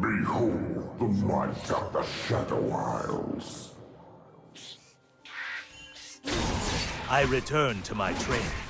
Behold the might of the Shadow Isles. I return to my training.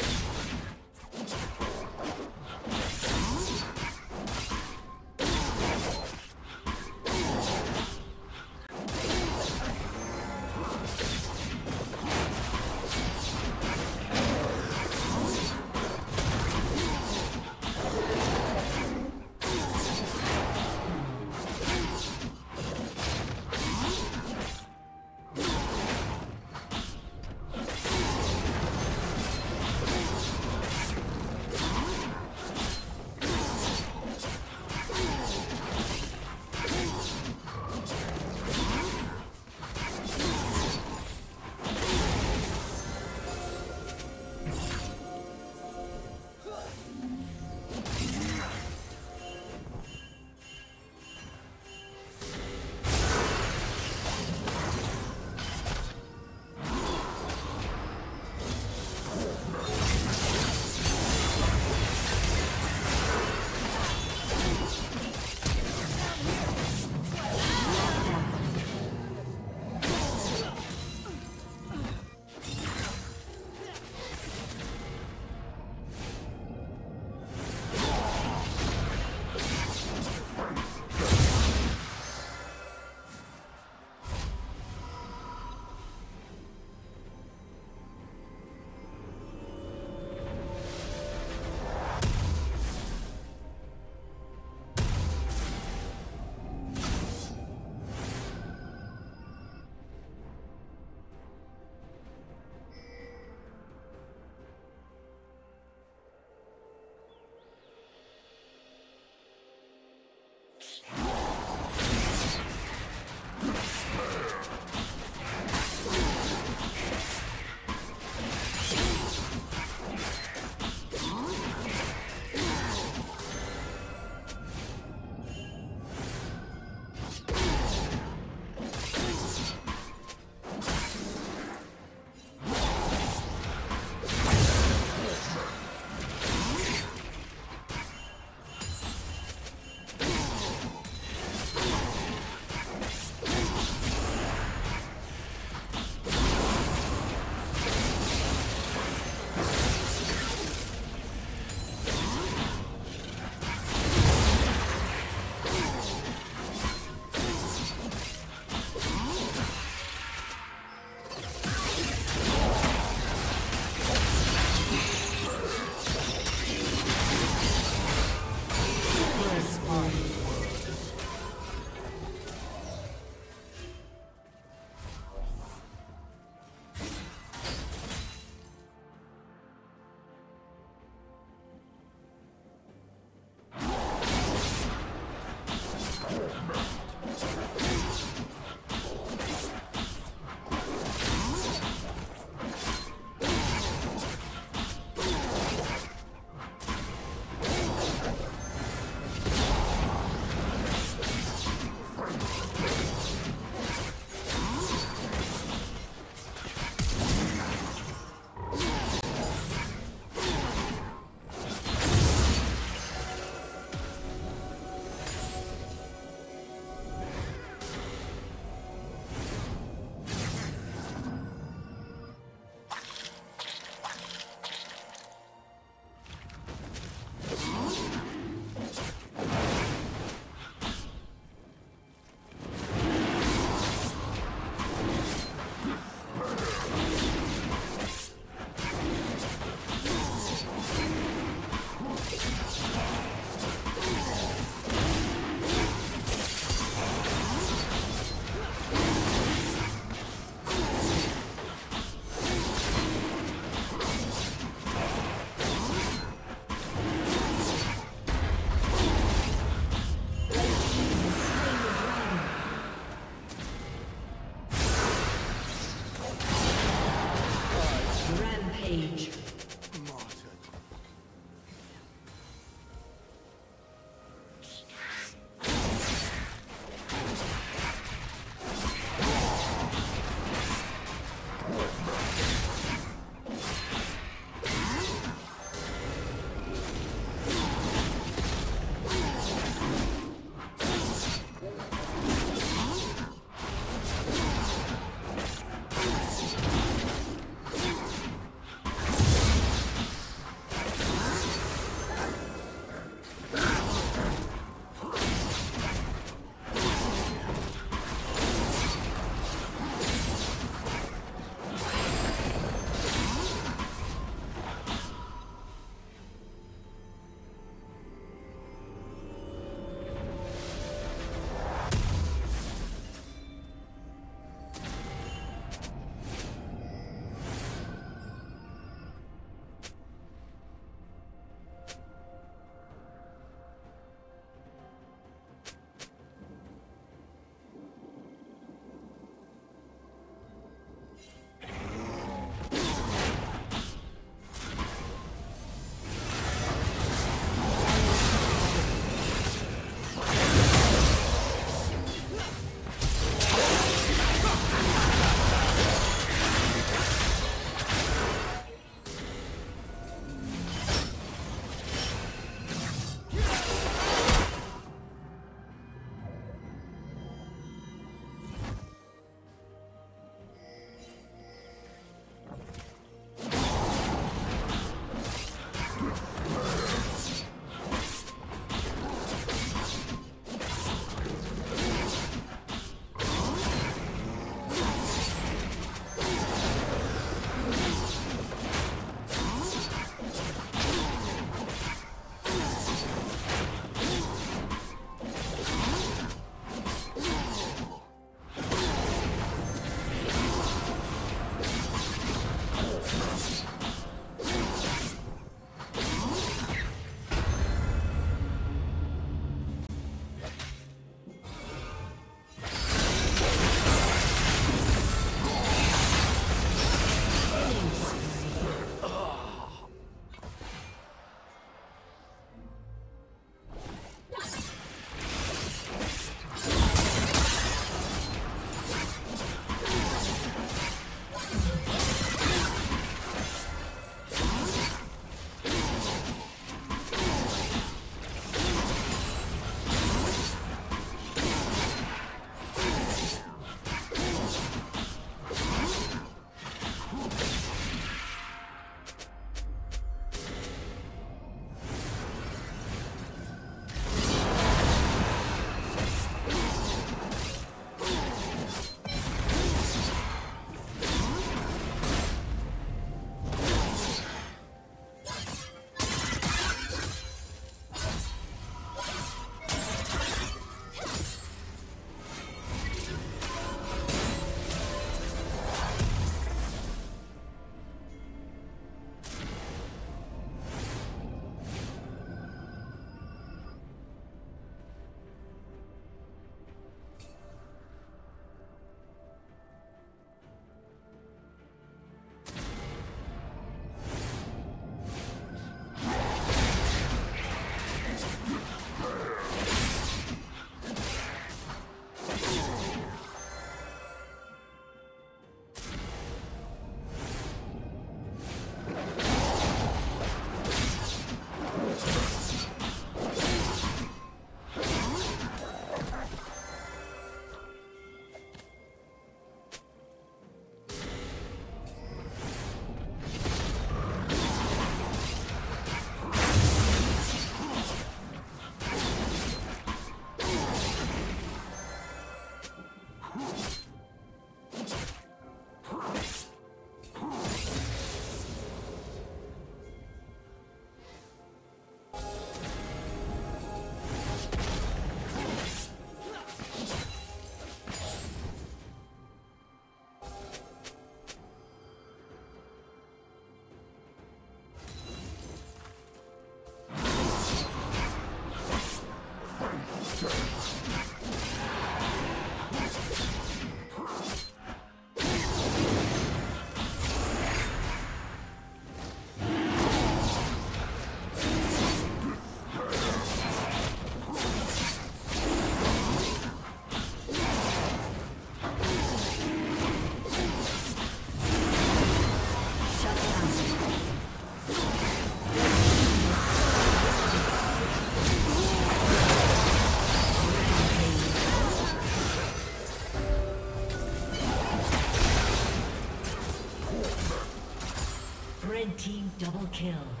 Kill.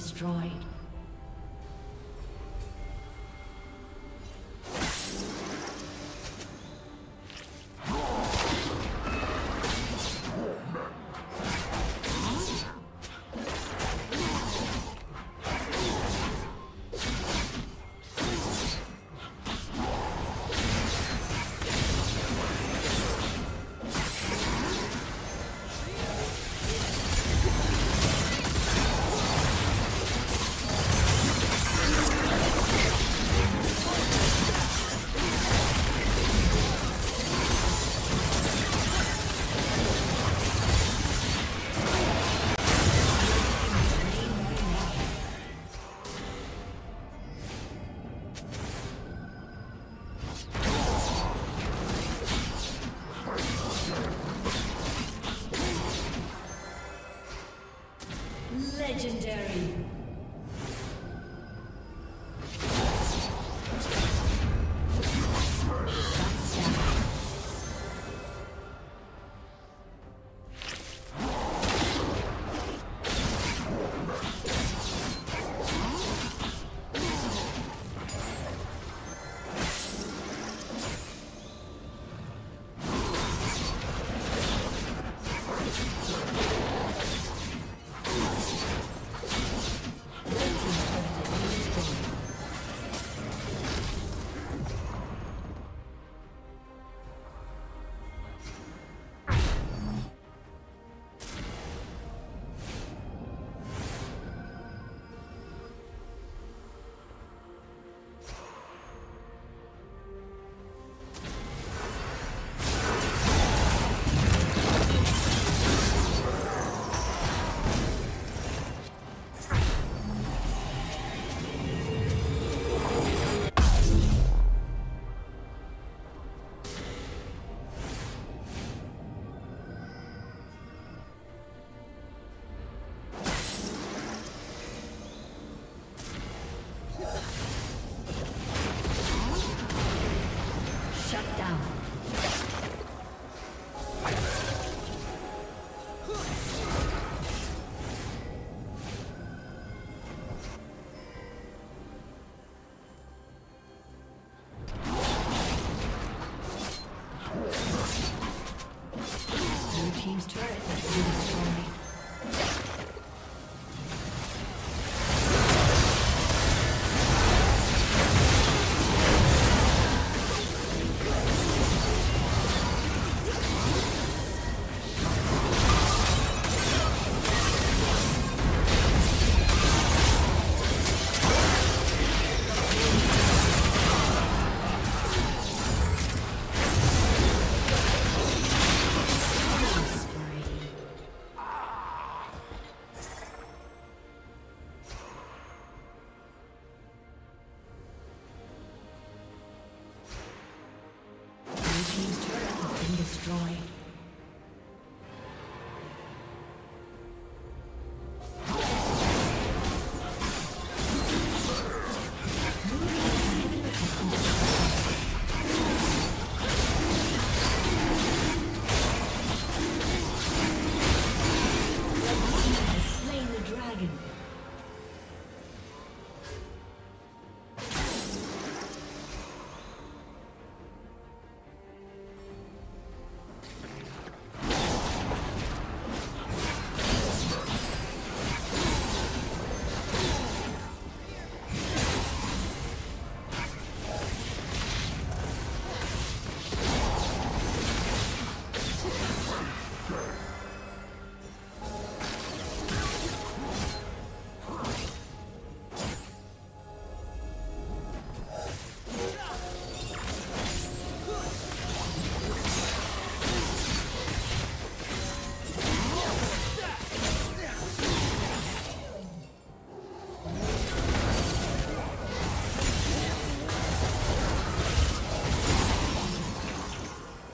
destroyed.